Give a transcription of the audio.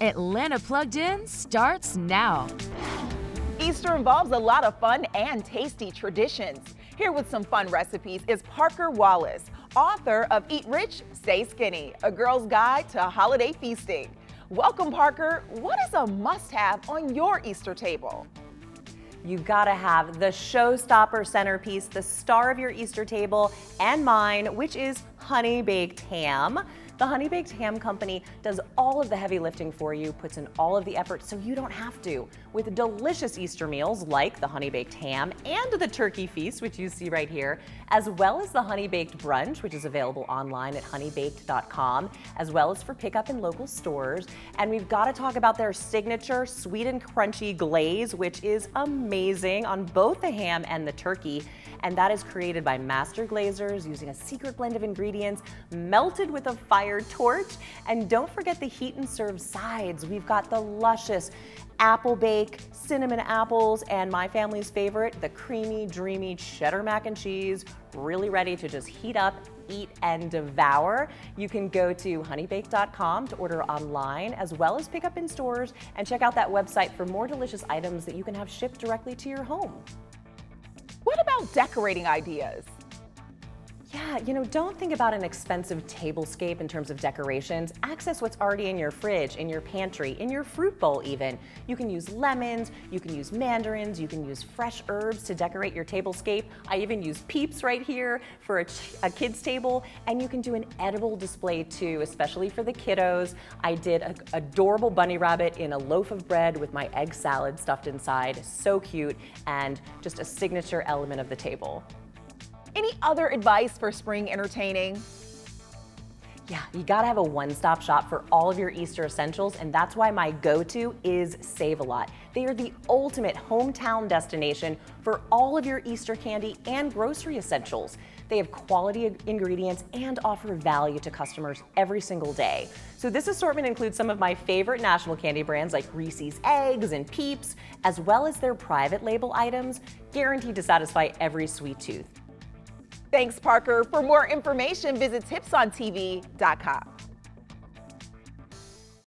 Atlanta Plugged In starts now. Easter involves a lot of fun and tasty traditions. Here with some fun recipes is Parker Wallace, author of Eat Rich, Stay Skinny, a girl's guide to holiday feasting. Welcome, Parker. What is a must-have on your Easter table? You've got to have the showstopper centerpiece, the star of your Easter table, and mine, which is honey baked ham. The Honey Baked Ham Company does all of the heavy lifting for you, puts in all of the effort so you don't have to. With delicious Easter meals like the Honey Baked Ham and the Turkey Feast, which you see right here, as well as the Honey Baked Brunch, which is available online at honeybaked.com, as well as for pickup in local stores. And we've got to talk about their signature sweet and crunchy glaze, which is amazing on both the ham and the turkey. And that is created by master glazers using a secret blend of ingredients melted with a fire torch. And don't forget the heat and serve sides. We've got the luscious apple bake, cinnamon apples, and my family's favorite, the creamy, dreamy cheddar mac and cheese, really ready to just heat up, eat, and devour. You can go to honeybake.com to order online, as well as pick up in stores, and check out that website for more delicious items that you can have shipped directly to your home. Decorating ideas? Yeah, you know, don't think about an expensive tablescape in terms of decorations. Access what's already in your fridge, in your pantry, in your fruit bowl even. You can use lemons, you can use mandarins, you can use fresh herbs to decorate your tablescape. I even use peeps right here for a, a kid's table, and you can do an edible display too, especially for the kiddos. I did an adorable bunny rabbit in a loaf of bread with my egg salad stuffed inside. So cute, and just a signature element of the table. Any other advice for spring entertaining? Yeah, you gotta have a one-stop shop for all of your Easter essentials, and that's why my go-to is Save-A-Lot. They are the ultimate hometown destination for all of your Easter candy and grocery essentials. They have quality ingredients and offer value to customers every single day. So this assortment includes some of my favorite national candy brands like Reese's Eggs and Peeps, as well as their private label items, guaranteed to satisfy every sweet tooth. Thanks, Parker. For more information, visit tipsontv.com.